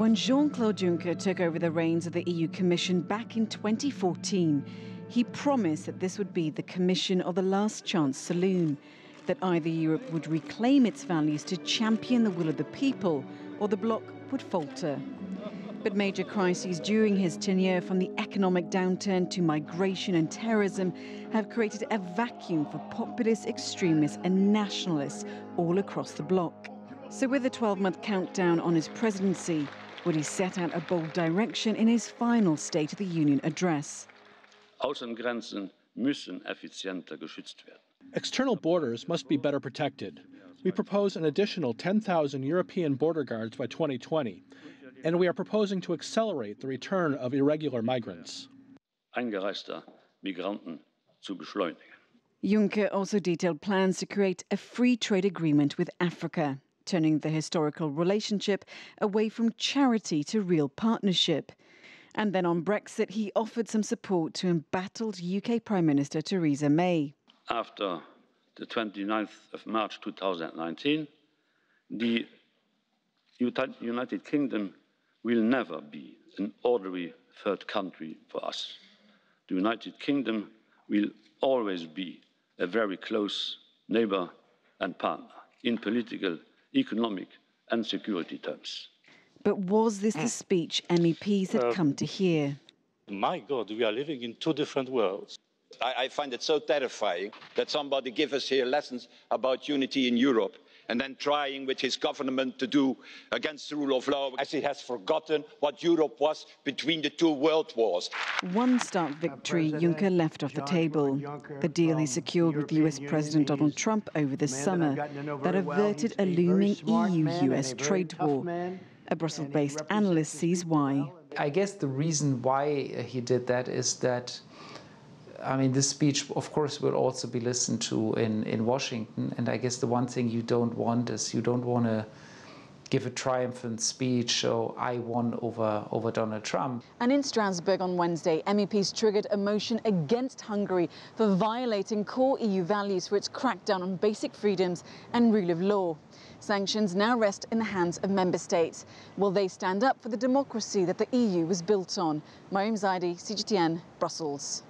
When Jean-Claude Juncker took over the reins of the EU Commission back in 2014, he promised that this would be the Commission of the last chance saloon, that either Europe would reclaim its values to champion the will of the people or the bloc would falter. But major crises during his tenure, from the economic downturn to migration and terrorism, have created a vacuum for populist extremists and nationalists all across the bloc. So, with a 12 month countdown on his presidency, would he set out a bold direction in his final State of the Union address? Außengrenzen müssen effizienter geschützt werden. External borders must be better protected. We propose an additional 10,000 European border guards by 2020, and we are proposing to accelerate the return of irregular migrants. Eingereister Migranten zu beschleunigen. Juncker also detailed plans to create a free trade agreement with Africa, turning the historical relationship away from charity to real partnership. And then on Brexit, he offered some support to embattled UK Prime Minister Theresa May. After the 29th of March 2019, the United Kingdom will never be an ordinary third country for us. The United Kingdom will always be a very close neighbor and partner in political, economic, and security terms. But was this the mm. speech MEPs had um, come to hear? My God, we are living in two different worlds. I, I find it so terrifying that somebody gives us here lessons about unity in Europe and then trying with his government to do against the rule of law as he has forgotten what Europe was between the two world wars. One stark victory Juncker left off the table. The deal he secured with US President Donald Trump over the summer that averted a looming EU-US trade war. A Brussels-based analyst sees why. I guess the reason why he did that is that I mean, this speech, of course, will also be listened to in, in Washington. And I guess the one thing you don't want is you don't want to give a triumphant speech, so I won over, over Donald Trump. And in Strasbourg on Wednesday, MEPs triggered a motion against Hungary for violating core EU values for its crackdown on basic freedoms and rule of law. Sanctions now rest in the hands of member states. Will they stand up for the democracy that the EU was built on? Mariam Zaidi, CGTN, Brussels.